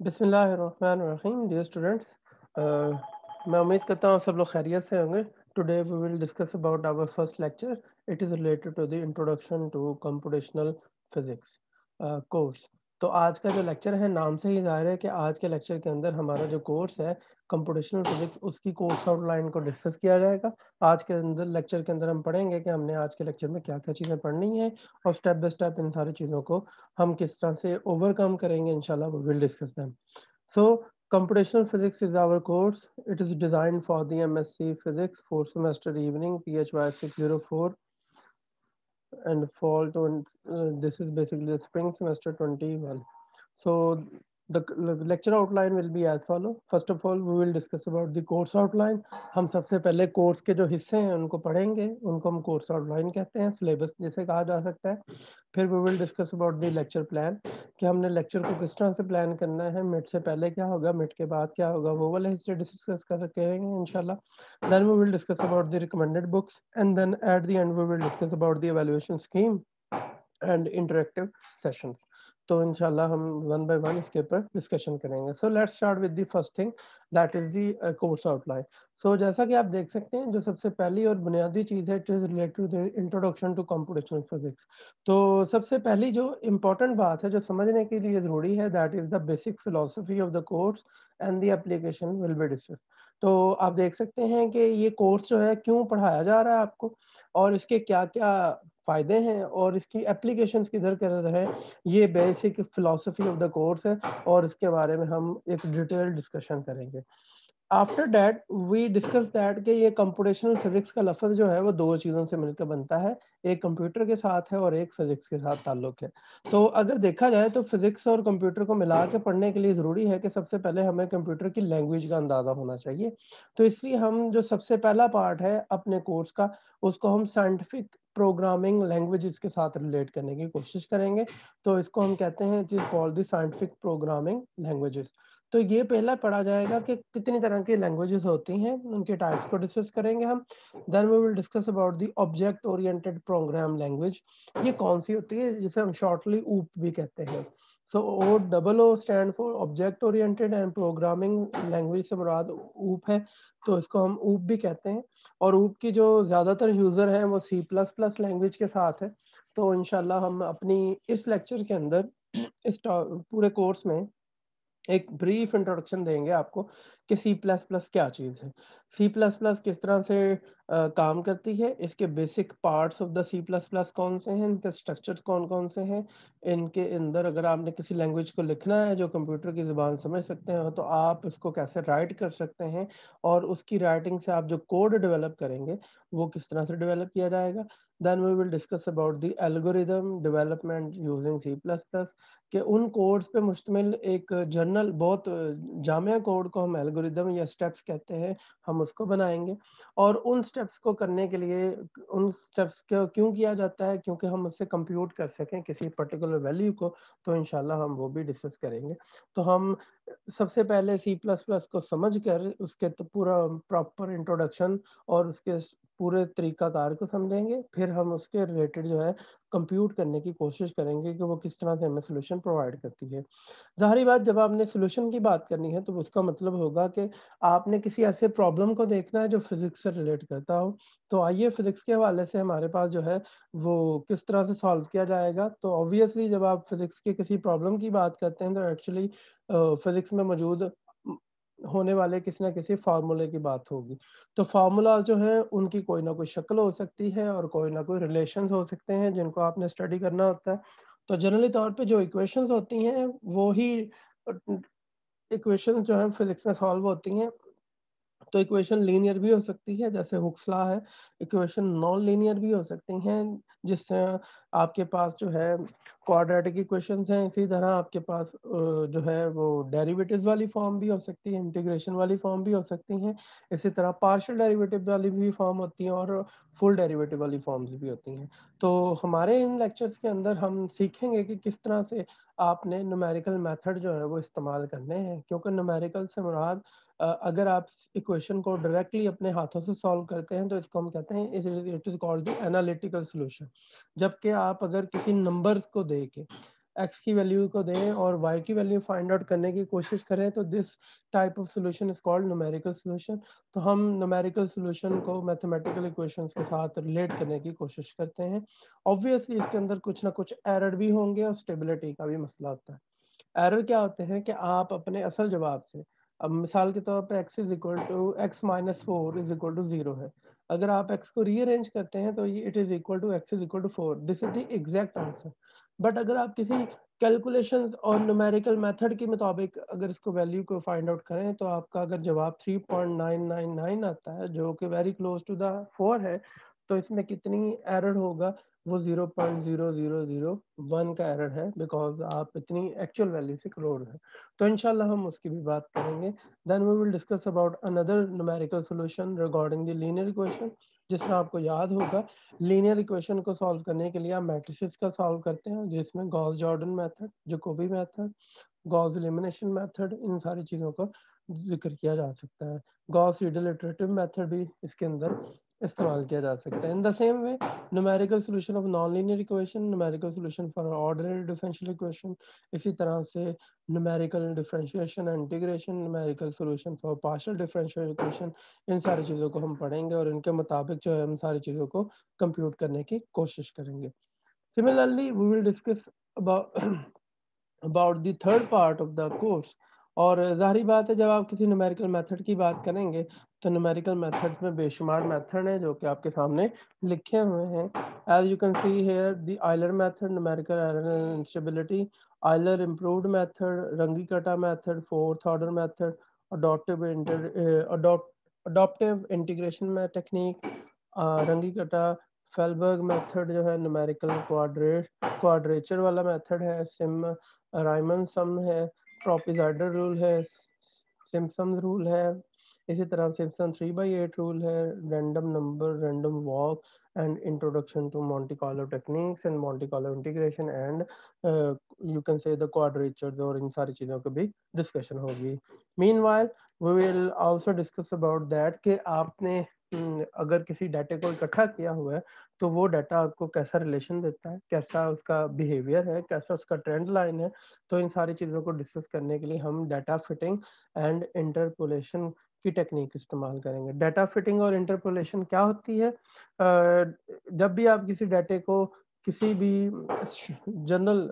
बिस्मिल्लाहिर्रहमानिर्रहीम dear students मैं उम्मीद करता हूँ सब लोग खैरियत से होंगे। Today we will discuss about our first lecture it is related to the introduction to computational physics course तो आज का जो लेक्चर है, नाम से ही ज़ाहिर है कि आज के लेक्चर के अंदर हमारा जो कोर्स है कंप्यूटेशनल फिजिक्स उसकी कोर्स आउटलाइन को डिस्कस किया जाएगा आज के अंदर लेक्चर के अंदर हम पढ़ेंगे कि हमने आज के लेक्चर में क्या क्या चीज़ें पढ़नी है और स्टेप बाय स्टेप इन सारी चीज़ों को हम किस तरह से ओवरकम करेंगे we will discuss them so computational physics is our course it is designed for the msc physics four semester evening phy 604 and fall to uh, this is basically the spring semester 21 so the lecture outline will be as follow. First of all, we will discuss about the course outline. हम सबसे पहले course के जो हिस्से हैं, उनको पढ़ेंगे। उनको हम कोर्स आउटलाइन कहते हैं सिलेबस जिसे कहा जा सकता है। फिर we will discuss about the lecture plan कि हमने लेक्चर को किस तरह से प्लान करना है। मिड से पहले क्या होगा, मिड के बाद क्या होगा, वो वाले हिस्से डिस्कस कर करेंगे, इंशाल्लाह। Then we will discuss about the recommended books and then at the end we will discuss about the evaluation scheme and interactive sessions तो इंशाल्लाह हम वन बाय वन इसके ऊपर डिस्कशन करेंगे। So let's start with the first thing that is the course outline so जैसा कि आप देख सकते हैं, जो सबसे पहली और बुनियादी चीज़ है it is related to introduction to computational physics तो सबसे पहली जो इम्पोर्टेंट बात है, जो समझने के लिए ज़रूरी है that is the basic philosophy of the course and the application will be discuss तो आप देख सकते हैं कि ये कोर्स जो है, क्यों पढ़ाया जा रहा है आपको और इसके क्या क्या फ़ायदे हैं और इसकी एप्लीकेशन किधर किधर है, ये basic philosophy of the course है और इसके बारे में हम एक डिटेल डिस्कशन करेंगे। After that we discuss that कि ये कंप्यूटेशनल फिजिक्स का लफ्ज़ जो है, वो दो चीज़ों से मिलकर बनता है, एक कंप्यूटर के साथ है और एक फिजिक्स के साथ ताल्लुक है। तो अगर देखा जाए तो फिजिक्स और कंप्यूटर को मिला के पढ़ने के लिए ज़रूरी है कि सबसे पहले हमें कंप्यूटर की लैंग्वेज का अंदाज़ा होना चाहिए। तो इसलिए हम जो सबसे पहला पार्ट है अपने कोर्स का, उसको हम साइंटिफिक प्रोग्रामिंग लैंग्वेजेस के साथ रिलेट करने की कोशिश करेंगे। तो इसको हम कहते हैं it is called the scientific programming languages तो ये पहला पढ़ा जाएगा कि कितनी तरह की लैंग्वेजेस होती हैं, उनके टाइप्स को डिस्कस करेंगे हम। Then we will discuss about the object oriented program language ये कौन सी होती है, जिसे हम शॉर्टली ऊप भी कहते हैं। So O double O stand for object oriented and programming language से मुराद ऊप है तो इसको हम ऊप भी कहते हैं। और ऊप की जो ज़्यादातर यूज़र हैं, वो सी प्लस प्लस लैंग्वेज के साथ है। तो इनशाला हम अपनी इस लेक्चर के अंदर, इस पूरे कोर्स में एक ब्रीफ इंट्रोडक्शन देंगे आपको कि सी प्लस प्लस क्या चीज़ है। सी प्लस प्लस किस तरह से आ, काम करती है इसके basic parts of the C plus plus कौन से हैं इनके स्ट्रक्चर्स कौन कौन से हैं इनके अंदर अगर आपने किसी लैंग्वेज को लिखना है जो कंप्यूटर की ज़ुबान समझ सकते हैं तो आप उसको कैसे राइट कर सकते हैं और उसकी राइटिंग से आप जो कोड डेवलप करेंगे वो किस तरह से डेवलप किया जाएगा। Then we will discuss about the algorithm development using C++ कि उन कोड्स पे मुश्तमिल एक जर्नल बहुत जामिया कोड को हम एल्गोरिदम या स्टेप्स कहते हैं, हम उसको बनाएँगे। और उन स्टेप्स को करने के लिए, उन स्टेप्स को क्यों किया जाता है? क्योंकि हम उससे कंप्यूट कर सकें किसी पर्टिकुलर वैल्यू को तो इनशाला हम वो भी डिस्कस करेंगे। तो हम सबसे पहले प्लस को समझ कर उसके तो पूरा प्रॉपर इंट्रोडक्शन और उसके पूरे तरीकाकार को समझेंगे, फिर हम उसके रिलेटेड जो है कंप्यूट करने की कोशिश करेंगे कि वो किस तरह से हमें सोल्यूशन प्रोवाइड करती है। जाहरी बात, जब आपने सोल्यूशन की बात करनी है तो उसका मतलब होगा कि आपने किसी ऐसे प्रॉब्लम को देखना है जो फिजिक्स से रिलेट करता हो। तो आइए फिजिक्स के हवाले से हमारे पास जो है, वो किस तरह से सॉल्व किया जाएगा। तो ऑब्वियसली जब आप फिजिक्स के किसी प्रॉब्लम की बात करते हैं तो एक्चुअली फिजिक्स में मौजूद होने वाले किसी ना किसी फार्मूले की बात होगी। तो फार्मूला जो है, उनकी कोई ना कोई शक्ल हो सकती है और कोई ना कोई रिलेशन हो सकते हैं जिनको आपने स्टडी करना होता है। तो जनरली तौर पे जो इक्वेशंस होती हैं, वो ही इक्वेशन जो है फिजिक्स में सॉल्व होती हैं। तो इक्वेशन लीनियर भी हो सकती है, जैसे हुक्स लॉ है इक्वेशन नॉन लीनियर भी हो सकती हैं जिससे आपके पास जो है क्वाड्रेटिक इक्वेशन हैं, इसी तरह आपके पास जो है वो डेरिवेटिव वाली फॉर्म भी हो सकती है इंटीग्रेशन वाली फॉर्म भी हो सकती हैं, इसी तरह पार्शियल डेरिवेटिव वाली भी फॉर्म होती हैं और फुल डेरिवेटिव वाली फॉर्म्स भी होती हैं। तो हमारे इन लेक्चर्स के अंदर हम सीखेंगे कि किस तरह से आपने न्यूमेरिकल मेथड जो है वो इस्तेमाल करने हैं, क्योंकि न्यूमेरिकल से मुराद अगर आप इक्वेशन को डायरेक्टली अपने हाथों से सॉल्व करते हैं तो इसको हम कहते हैं it is called the analytical solution जबकि आप अगर किसी नंबर्स को दे के एक्स की वैल्यू को दें और वाई की वैल्यू फाइंड आउट करने की कोशिश करें तो this type of solution is called numerical solution तो हम न्यूमेरिकल सोल्यूशन को मैथमेटिकल इक्वेशंस के साथ रिलेट करने की कोशिश करते हैं। ऑब्वियसली इसके अंदर कुछ ना कुछ एरर भी होंगे और स्टेबिलिटी का भी मसला होता है। एरर क्या होते हैं कि आप अपने असल जवाब से अब मिसाल के तौर पे x is equal to x minus four is equal to zero है। अगर आप x को रीअरेंज करते हैं तो ये it is equal to x is equal to four this is the exact answer but अगर आप किसी कैलकुलेशन और न्यूमेरिकल मेथड के मुताबिक अगर इसको वैल्यू को फाइंड आउट करें तो आपका अगर जवाब 3.999 आता है, जो कि very close to the four है तो इसमें कितनी एरर होगा? वो 0.0001 का एरर है बिकॉज़ आप इतनी एक्चुअल वैल्यू से क्लोज है। तो इनशाला हम उसकी भी बात करेंगे। Then we will discuss about another numerical solution regarding the linear equation जिस तरह आपको याद होगा लीनियर इक्वेशन को सॉल्व करने के लिए आप मैट्रिसेस का सॉल्व करते हैं, जिसमें Gauss Jordan method Jacobi method Gauss elimination method इन सारी चीज़ों को ज़िक्र किया जा सकता है। गॉस रिडलिटरेटिव मेथड भी इसके अंदर इस्तेमाल किया जा सकता है। In the same way numerical solution of non linear equation numerical solution for ordinary differential equation इसी तरह से numerical differentiation integration numerical solution for partial differential equation इन सारी चीज़ों को हम पढ़ेंगे और इनके मुताबिक जो है हम सारी चीज़ों को कंप्यूट करने की कोशिश करेंगे। Similarly we will discuss about about the third part of the course और जाहरी बात है, जब आप किसी न्यूमेरिकल मेथड की बात करेंगे तो न्यूमेरिकल मेथड में बेशुमार मेथड है, जो कि आपके सामने लिखे हुए हैं। As you can see here the Euler method numerical instability Euler improved method Runge Kutta method fourth order method adaptive adaptive integration में technique Runge Kutta Fehlberg method जो है न्यूमेरिकल क्वाड्रेट क्वाड्रेचर वाला मेथड है सिम Riemann sum है trapezoidal rule है Simpson rule है इसी तरह Simpson three by eight rule है random number random walk and introduction to Monte Carlo integration and uh, you can say the quadrature और इन सारी चीज़ों की भी डिस्कशन होगी। Meanwhile we will also discuss about that कि आपने अगर किसी डाटे को इकट्ठा किया हुआ है तो वो डाटा आपको कैसा रिलेशन देता है, कैसा उसका बिहेवियर है, कैसा उसका ट्रेंड लाइन है तो इन सारी चीज़ों को डिस्कस करने के लिए हम डाटा फिटिंग एंड इंटरपोलेशन की टेक्निक इस्तेमाल करेंगे। डाटा फिटिंग और इंटरपोलेशन क्या होती है? जब भी आप किसी डाटे को किसी भी जनरल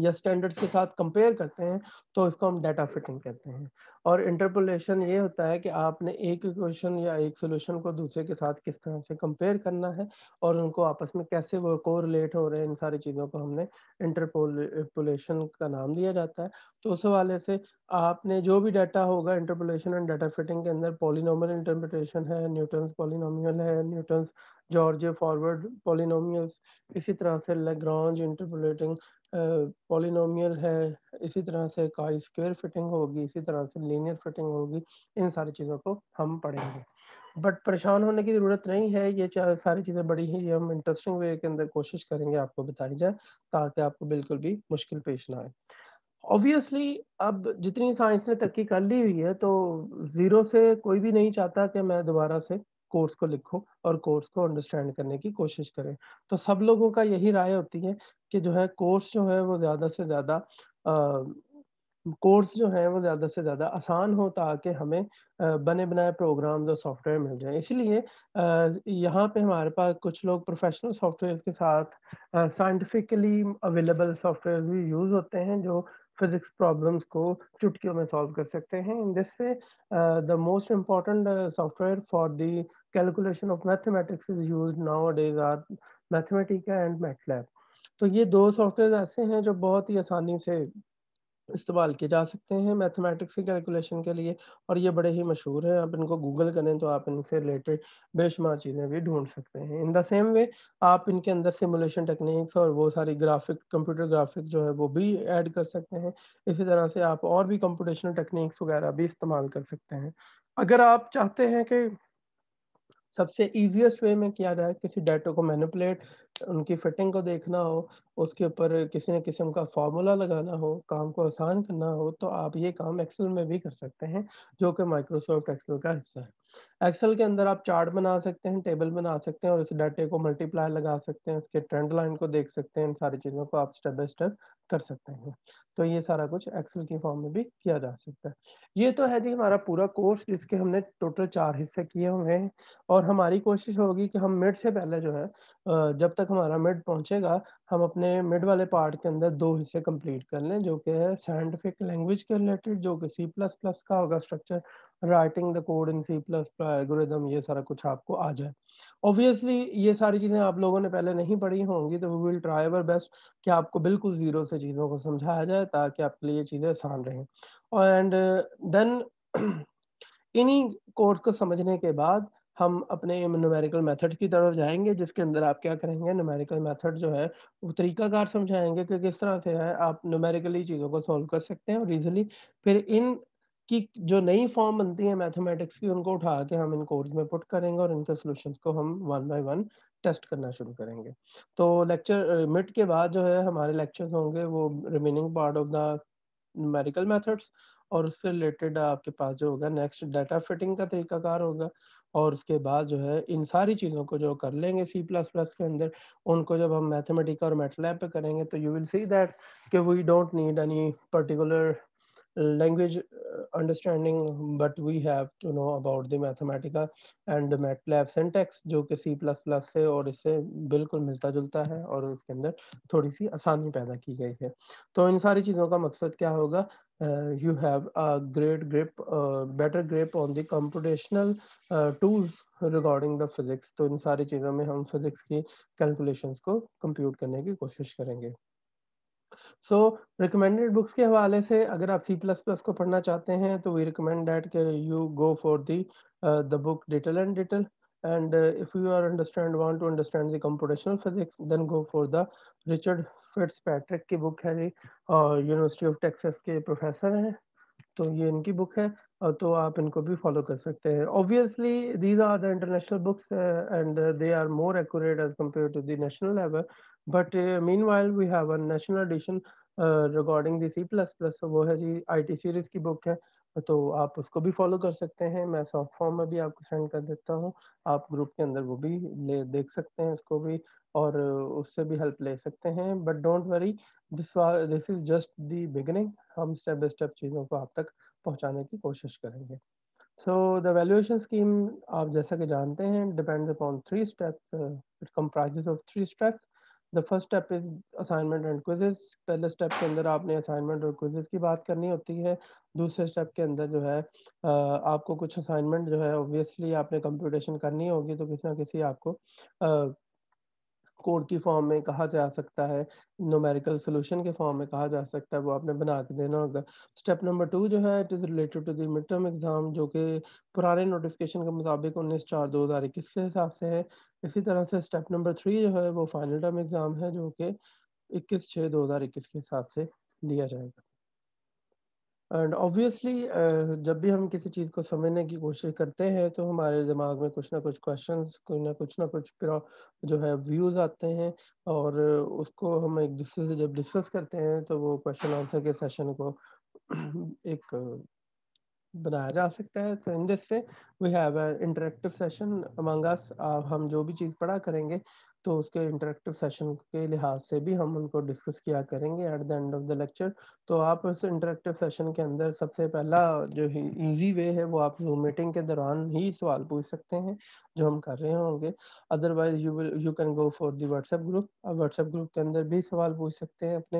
या स्टैंडर्ड्स के साथ कंपेयर करते हैं तो इसको हम डाटा फिटिंग कहते हैं। और इंटरपोलेशन ये होता है कि आपने एक इक्वेशन या एक सोल्यूशन को दूसरे के साथ किस तरह से कंपेयर करना है और उनको आपस में कैसे वो को रिलेट हो रहे हैं, इन सारी चीज़ों को हमने इंटरपोलेशन का नाम दिया जाता है। तो उस हवाले से आपने जो भी डाटा होगा इंटरपोलेशन एंड डाटा फिटिंग के अंदर पोलिनोमल इंटरप्रिटेशन है न्यूटन्स पोलिनोमियल है न्यूटन्स जॉर्ज फॉरवर्ड पोलिनोमियल्स इसी तरह से लेग्रांज इंटरपोलेटिंग पॉलिनोमियल है, इसी तरह से काई स्क्वायर फिटिंग होगी, इसी तरह से लीनियर फिटिंग होगी, इन सारी चीज़ों को हम पढ़ेंगे। बट परेशान होने की ज़रूरत नहीं है, ये सारी चीज़ें बड़ी ही, हम इंटरेस्टिंग वे के अंदर कोशिश करेंगे आपको बताई जाए, ताकि आपको बिल्कुल भी मुश्किल पेश ना आए। ऑब्वियसली अब जितनी साइंस ने तरक्की कर ली हुई है तो ज़ीरो से कोई भी नहीं चाहता कि मैं दोबारा से कोर्स को लिखो और कोर्स को अंडरस्टैंड करने की कोशिश करें। तो सब लोगों का यही राय होती है कि जो है कोर्स जो है वो ज़्यादा से ज़्यादा कोर्स जो है वो ज़्यादा से ज़्यादा आसान हो ताकि हमें बने बनाए प्रोग्राम और सॉफ्टवेयर मिल जाए। इसलिए यहाँ पे हमारे पास कुछ लोग प्रोफेशनल सॉफ्टवेयर के साथ साइंटिफिकली अवेलेबल सॉफ्टवेयर भी यूज़ होते हैं जो फिजिक्स प्रॉब्लम्स को चुटकियों में सॉल्व कर सकते हैं। In this way the most important software for the calculation of mathematics is use nowadays are Mathematica and MATLAB तो ये दो सॉफ्टवेयर ऐसे हैं जो बहुत ही आसानी से इस्तेमाल किए जा सकते हैं मैथमेटिक्स की कैलकुलेशन के लिए, और ये बड़े ही मशहूर हैं। आप इनको गूगल करें तो आप इनसे रिलेटेड बेशुमार चीज़ें भी ढूंढ सकते हैं। इन द सेम वे, आप इनके अंदर सिमुलेशन टेक्निक्स और वो सारी ग्राफिक, कंप्यूटर ग्राफिक जो है वो भी ऐड कर सकते हैं। इसी तरह से आप और भी कंप्यूटेशनल टेक्निक्स वगैरह भी इस्तेमाल कर सकते हैं। अगर आप चाहते हैं कि सबसे ईजिएस्ट वे में किया जाए, किसी डाटा को मैनिपुलेट उनकी फिटिंग को देखना हो, उसके ऊपर किसी न किस्म का फ़ॉर्मूला लगाना हो, काम को आसान करना हो, तो आप ये काम एक्सेल में भी कर सकते हैं, जो कि माइक्रोसॉफ्ट एक्सेल का हिस्सा है। एक्सेल के अंदर आप चार्ट बना सकते हैं, टेबल बना सकते हैं और इस डाटे को मल्टीप्लाई लगा सकते हैं, उसके ट्रेंड लाइन को देख सकते हैं, इन सारी चीज़ों को आप स्टेप बाय स्टेप कर सकते हैं। तो ये सारा कुछ एक्सेल की फॉर्म में भी किया जा सकता है। ये तो है जी हमारा पूरा कोर्स जिसके हमने टोटल चार हिस्से किए हुए हैं और हमारी कोशिश होगी कि हम मिड से पहले जो है जब तक हमारा मिड पहुंचेगा हम अपने मिड वाले पार्ट के अंदर 2 हिस्से कंप्लीट कर लें, जो कि है साइंटिफिक लैंग्वेज के रिलेटेड जो कि सी प्लस प्लस का होगा structure, writing the code in C plus algorithm ये सारा कुछ आपको आ जाए। ऑब्वियसली ये सारी चीज़ें आप लोगों ने पहले नहीं पढ़ी होंगी, तो we will try our best कि आपको बिल्कुल ज़ीरो से चीज़ों को समझाया जाए ताकि आपके लिए चीज़ें आसान रहें। एंड देन इन्हीं कोर्स को समझने के बाद हम अपने न्यूमेरिकल मेथड की तरफ़ जाएँगे, जिसके अंदर आप क्या करेंगे न्यूमेरिकल मेथड जो है, वो तरीकाकार समझाएँगे कि किस तरह से है, आप न्यूमेरिकली चीज़ों को सॉल्व कर सकते हैं और ईज़िली फिर इन की जो नई फॉर्म बनती है मैथमेटिक्स की, उनको उठा के हम इन कोर्स में पुट करेंगे और इनके सॉल्यूशंस को हम वन बाय वन टेस्ट करना शुरू करेंगे। तो लेक्चर मिड के बाद जो है, हमारे लेक्चर्स होंगे, वो remaining part of the numerical methods और उससे रिलेटेड आपके पास जो होगा नेक्स्ट डाटा फिटिंग का तरीकाकार होगा और उसके बाद जो है इन सारी चीज़ों को जो कर लेंगे सी प्लस प्लस के अंदर उनको जब हम मैथमेटिका और मैटलैब पे करेंगे तो यू विल सी दैट कि we don't need any particular uh, understanding, but we have to know about the mathematica and MATLAB syntax, जो कि C++ से और इससे बिल्कुल मिलता जुलता है और उसके अंदर थोड़ी सी आसानी पैदा की गई है। तो इन सारी चीज़ों का मकसद क्या होगा? You have a great grip better grip on the computational tools regarding the physics तो इन सारी चीज़ों में हम फिजिक्स की कैलकुलेशंस को कंप्यूट करने की कोशिश करेंगे। सो रिकमेंडेड बुक्स के हवाले से अगर आप सी प्लस प्लस को पढ़ना चाहते हैं तो वी रिकमेंड डेट के you go for the the book detail and detail and uh, if you are understand want to understand the computational physics then go for the richard fitzpatrick की book है जी और university of Texas के professor हैं तो ये इनकी book है। तो आप इनको भी फॉलो कर सकते हैं। Obviously these are the international books and they are more accurate as compare to the national level but meanwhile we have national edition regarding the C plus plus वो है जी आई टी सीरीज़ की book है। तो आप उसको भी follow कर सकते हैं। मैं सॉफ्ट फॉर्म में भी आपको सेंड कर देता हूँ। आप ग्रुप के अंदर वो भी ले, देख सकते हैं इसको भी, और उससे भी हेल्प ले सकते हैं। But don't worry this this is just the beginning हम स्टेप बाई स्टेप चीज़ों को आप तक पहुँचाने की कोशिश करेंगे। सो द वैल्यूएशन स्कीम आप जैसा कि जानते हैं depends upon three steps it comprises of three steps the first step is assignment and quizzes पहले स्टेप के अंदर आपने असाइनमेंट और क्विजेस की बात करनी होती है। दूसरे स्टेप के अंदर जो है आपको कुछ असाइनमेंट जो है ऑब्वियसली आपने कंप्यूटेशन करनी होगी तो किसी ना किसी आपको कोड की फॉर्म में कहा जा सकता है नोमेरिकल सोल्यूशन के फॉर्म में कहा जा सकता है, वो आपने बना के देना होगा। स्टेप नंबर टू जो है it is related to the mid term exam जो कि पुराने नोटिफिकेशन के मुताबिक उन्नीस चार दो हज़ार इक्कीस के हिसाब से है। इसी तरह से स्टेप नंबर थ्री जो है, वो फाइनल टर्म एग्ज़ाम है, जो कि इक्कीस छः दो हज़ार इक्कीस के हिसाब से दिया जाएगा। एंड ऑब्वियसली जब भी हम किसी चीज़ को समझने की कोशिश करते हैं तो हमारे दिमाग में कुछ ना कुछ क्वेश्चंस कोई ना कुछ ना कुछ जो है व्यूज़ आते हैं। और उसको हम एक दूसरे से जब डिस्कस करते हैं तो वो क्वेश्चन आंसर के सेशन को एक बनाया जा सकता है। तो in this way we have interactive session among us हम जो भी चीज़ पढ़ा करेंगे तो उसके इंटरेक्टिव सेशन के लिहाज से भी हम उनको डिस्कस किया करेंगे at the end of the lecture तो आप उस इंटरेक्टिव सेशन के अंदर सबसे पहला जो इजी वे है वो आप जूम मीटिंग के दौरान ही सवाल पूछ सकते हैं, जो हम कर रहे होंगे. Otherwise you will you can go for the WhatsApp group आप व्हाट्सएप ग्रुप के अंदर भी सवाल पूछ सकते हैं अपने.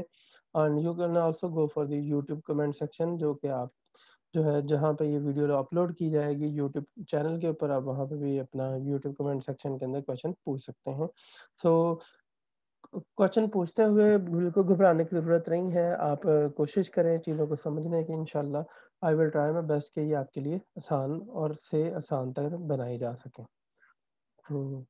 And you can also go for the YouTube comment section जो कि आप जो है जहाँ पे ये वीडियो अपलोड की जाएगी यूट्यूब चैनल के ऊपर आप वहाँ पे भी अपना यूट्यूब कमेंट सेक्शन के अंदर क्वेश्चन पूछ सकते हैं। सो so, क्वेश्चन पूछते हुए बिल्कुल घबराने की ज़रूरत नहीं है। आप कोशिश करें चीज़ों को समझने की इनशाला I will try my best कि ये आपके लिए आसान और से आसान तक बनाई जा सके। तो